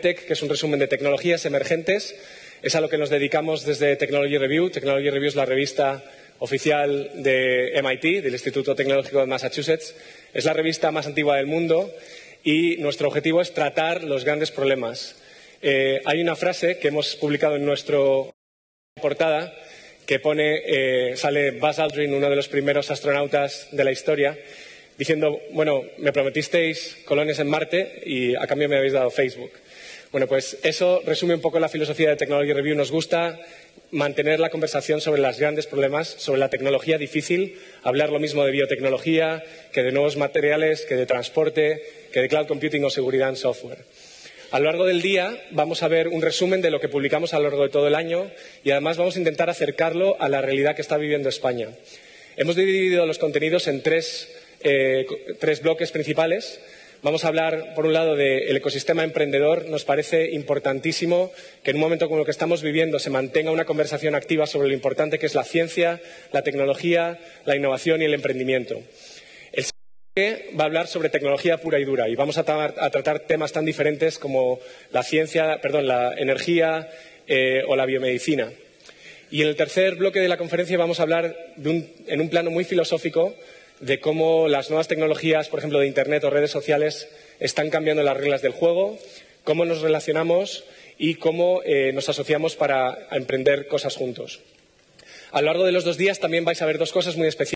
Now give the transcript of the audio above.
Tech, que es un resumen de tecnologías emergentes. Es a lo que nos dedicamos desde Technology Review. Technology Review es la revista oficial de MIT, del Instituto Tecnológico de Massachusetts. Es la revista más antigua del mundo y nuestro objetivo es tratar los grandes problemas. Eh, hay una frase que hemos publicado en nuestra portada que pone, eh, sale Buzz Aldrin, uno de los primeros astronautas de la historia, diciendo, bueno, me prometisteis colonias en Marte y a cambio me habéis dado Facebook. Bueno, pues eso resume un poco la filosofía de Technology Review. Nos gusta mantener la conversación sobre los grandes problemas, sobre la tecnología difícil, hablar lo mismo de biotecnología, que de nuevos materiales, que de transporte, que de cloud computing o seguridad en software. A lo largo del día vamos a ver un resumen de lo que publicamos a lo largo de todo el año y además vamos a intentar acercarlo a la realidad que está viviendo España. Hemos dividido los contenidos en tres eh, tres bloques principales. Vamos a hablar, por un lado, del ecosistema emprendedor. Nos parece importantísimo que en un momento como el que estamos viviendo se mantenga una conversación activa sobre lo importante que es la ciencia, la tecnología, la innovación y el emprendimiento. El segundo va a hablar sobre tecnología pura y dura y vamos a, tratar temas tan diferentes como la ciencia, perdón, la energía eh, o la biomedicina. Y en el tercer bloque de la conferencia vamos a hablar en un plano muy filosófico de cómo las nuevas tecnologías, por ejemplo, de Internet o redes sociales, están cambiando las reglas del juego, cómo nos relacionamos y cómo eh, nos asociamos para emprender cosas juntos. A lo largo de los dos días también vais a ver dos cosas muy especiales.